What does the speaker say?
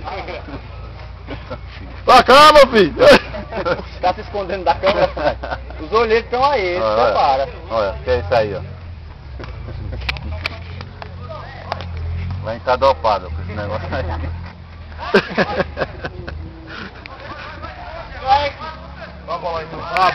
Pra cá, meu filho! Tá se escondendo da câmera. Os olheiros estão aí, se Olha, prepara. Olha, que é isso aí, ó. Vai estar dopado com esse negócio aí. Vamos lá então. Ah,